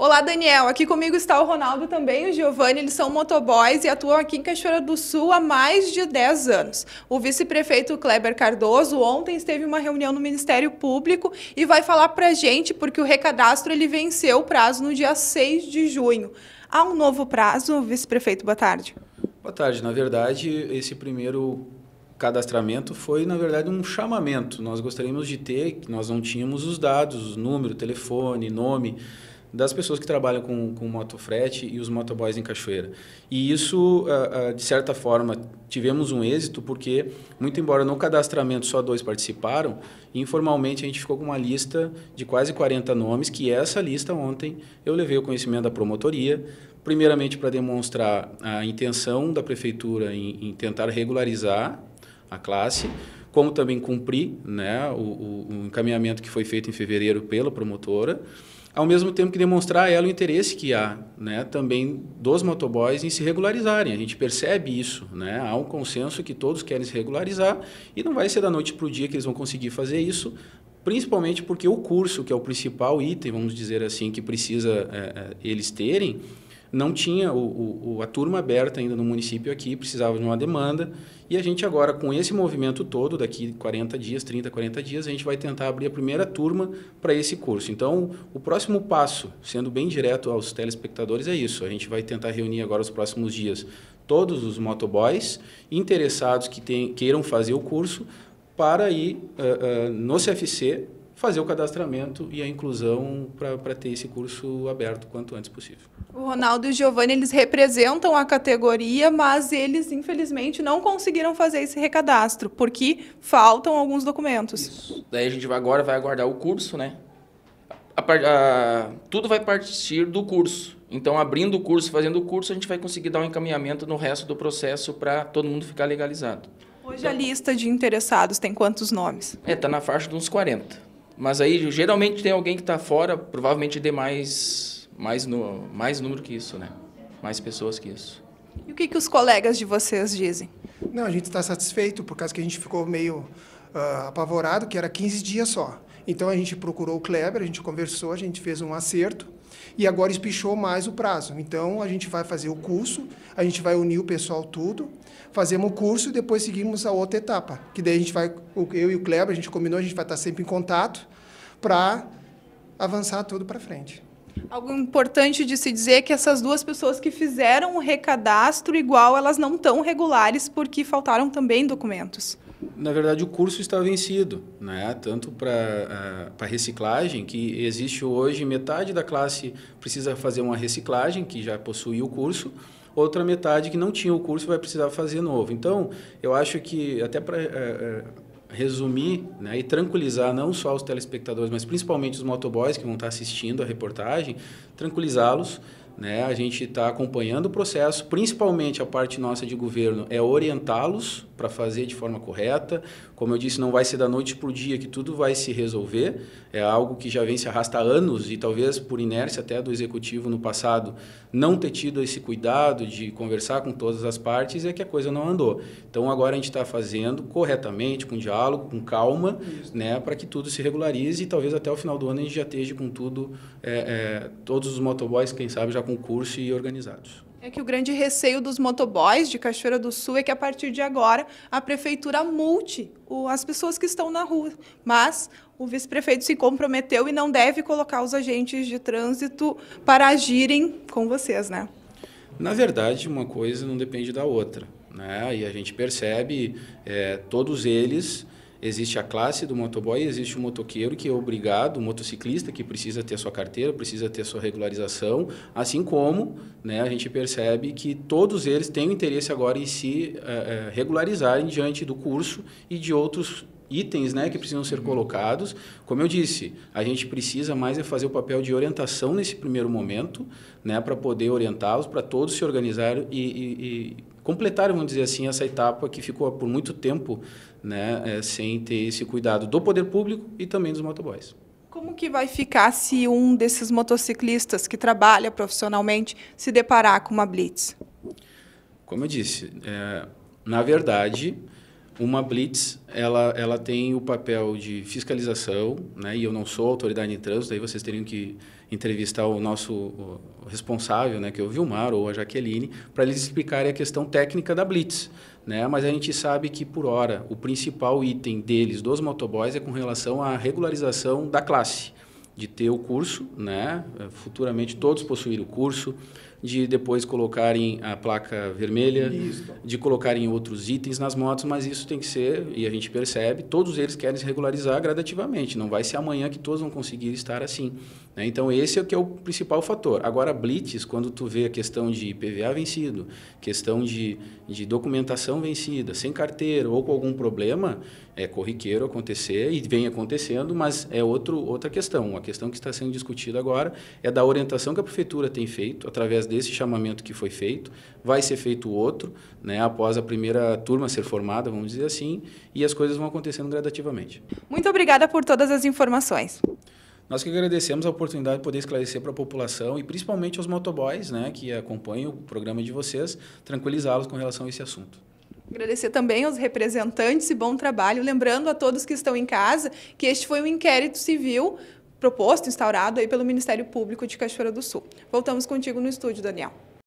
Olá, Daniel. Aqui comigo está o Ronaldo também, o Giovanni. Eles são motoboys e atuam aqui em Cachoeira do Sul há mais de 10 anos. O vice-prefeito Kleber Cardoso ontem esteve em uma reunião no Ministério Público e vai falar para a gente porque o recadastro ele venceu o prazo no dia 6 de junho. Há um novo prazo, vice-prefeito? Boa tarde. Boa tarde. Na verdade, esse primeiro cadastramento foi, na verdade, um chamamento. Nós gostaríamos de ter, nós não tínhamos os dados, número, telefone, nome das pessoas que trabalham com, com motofrete e os motoboys em Cachoeira. E isso, uh, uh, de certa forma, tivemos um êxito, porque, muito embora no cadastramento só dois participaram, informalmente a gente ficou com uma lista de quase 40 nomes, que essa lista ontem eu levei o conhecimento da promotoria, primeiramente para demonstrar a intenção da prefeitura em, em tentar regularizar a classe, como também cumprir né, o, o, o encaminhamento que foi feito em fevereiro pela promotora, ao mesmo tempo que demonstrar a ela o interesse que há né, também dos motoboys em se regularizarem. A gente percebe isso, né? há um consenso que todos querem se regularizar e não vai ser da noite para o dia que eles vão conseguir fazer isso, principalmente porque o curso, que é o principal item, vamos dizer assim, que precisa é, eles terem, não tinha o, o, a turma aberta ainda no município aqui, precisava de uma demanda. E a gente agora, com esse movimento todo, daqui 40 dias, 30, 40 dias, a gente vai tentar abrir a primeira turma para esse curso. Então, o próximo passo, sendo bem direto aos telespectadores, é isso. A gente vai tentar reunir agora os próximos dias todos os motoboys interessados que tem, queiram fazer o curso para ir uh, uh, no CFC fazer o cadastramento e a inclusão para ter esse curso aberto quanto antes possível. O Ronaldo e o Giovanni, eles representam a categoria, mas eles, infelizmente, não conseguiram fazer esse recadastro, porque faltam alguns documentos. Isso. Daí a gente vai agora vai aguardar o curso, né? A, a, tudo vai partir do curso. Então, abrindo o curso, fazendo o curso, a gente vai conseguir dar um encaminhamento no resto do processo para todo mundo ficar legalizado. Hoje a lista de interessados tem quantos nomes? É, está na faixa de uns 40. Mas aí geralmente tem alguém que está fora, provavelmente dê mais, mais, no, mais número que isso, né? Mais pessoas que isso. E o que, que os colegas de vocês dizem? Não, a gente está satisfeito, por causa que a gente ficou meio uh, apavorado, que era 15 dias só. Então a gente procurou o Kleber, a gente conversou, a gente fez um acerto e agora espichou mais o prazo. Então a gente vai fazer o curso, a gente vai unir o pessoal tudo, fazemos o curso e depois seguimos a outra etapa. Que daí a gente vai, eu e o Kleber, a gente combinou, a gente vai estar sempre em contato para avançar tudo para frente. Algo importante de se dizer é que essas duas pessoas que fizeram o recadastro igual, elas não estão regulares porque faltaram também documentos. Na verdade, o curso está vencido, né? tanto para uh, para reciclagem, que existe hoje metade da classe precisa fazer uma reciclagem, que já possui o curso, outra metade que não tinha o curso vai precisar fazer novo. Então, eu acho que, até para uh, uh, resumir né, e tranquilizar não só os telespectadores, mas principalmente os motoboys que vão estar assistindo a reportagem, tranquilizá-los né? A gente está acompanhando o processo, principalmente a parte nossa de governo é orientá-los para fazer de forma correta. Como eu disse, não vai ser da noite para o dia que tudo vai se resolver. É algo que já vem se arrasta há anos e talvez por inércia até do executivo no passado não ter tido esse cuidado de conversar com todas as partes é que a coisa não andou. Então agora a gente está fazendo corretamente, com diálogo, com calma, né, para que tudo se regularize e talvez até o final do ano a gente já esteja com tudo, é, é, todos os motoboys, quem sabe, já com curso e organizados. É que o grande receio dos motoboys de Cachoeira do Sul é que a partir de agora a prefeitura multe as pessoas que estão na rua. Mas o vice-prefeito se comprometeu e não deve colocar os agentes de trânsito para agirem com vocês, né? Na verdade, uma coisa não depende da outra. Né? E a gente percebe, é, todos eles Existe a classe do motoboy, existe o motoqueiro que é obrigado, o motociclista que precisa ter sua carteira, precisa ter sua regularização, assim como né, a gente percebe que todos eles têm o interesse agora em se uh, regularizarem diante do curso e de outros itens né, que precisam ser colocados. Como eu disse, a gente precisa mais é fazer o papel de orientação nesse primeiro momento, né, para poder orientá-los, para todos se organizarem e, e, e completaram, vamos dizer assim, essa etapa que ficou por muito tempo né, é, sem ter esse cuidado do poder público e também dos motoboys. Como que vai ficar se um desses motociclistas que trabalha profissionalmente se deparar com uma blitz? Como eu disse, é, na verdade, uma blitz ela, ela tem o papel de fiscalização, né, e eu não sou autoridade em trânsito, aí vocês teriam que entrevistar o nosso o responsável, né, que é o Vilmar ou a Jaqueline, para eles explicarem a questão técnica da Blitz. Né? Mas a gente sabe que, por hora, o principal item deles, dos motoboys, é com relação à regularização da classe de ter o curso, né? futuramente todos possuírem o curso, de depois colocarem a placa vermelha, isso. de colocarem outros itens nas motos, mas isso tem que ser, e a gente percebe, todos eles querem se regularizar gradativamente, não vai ser amanhã que todos vão conseguir estar assim. Né? Então, esse é o que é o principal fator. Agora, Blitz, quando tu vê a questão de PVA vencido, questão de, de documentação vencida, sem carteira ou com algum problema, é corriqueiro acontecer e vem acontecendo, mas é outro, outra questão. A questão que está sendo discutida agora é da orientação que a prefeitura tem feito, através desse chamamento que foi feito, vai ser feito outro, né, após a primeira turma ser formada, vamos dizer assim, e as coisas vão acontecendo gradativamente. Muito obrigada por todas as informações. Nós que agradecemos a oportunidade de poder esclarecer para a população e principalmente aos motoboys né, que acompanham o programa de vocês, tranquilizá-los com relação a esse assunto. Agradecer também aos representantes e bom trabalho. Lembrando a todos que estão em casa que este foi um inquérito civil proposto, instaurado aí pelo Ministério Público de Cachoeira do Sul. Voltamos contigo no estúdio, Daniel.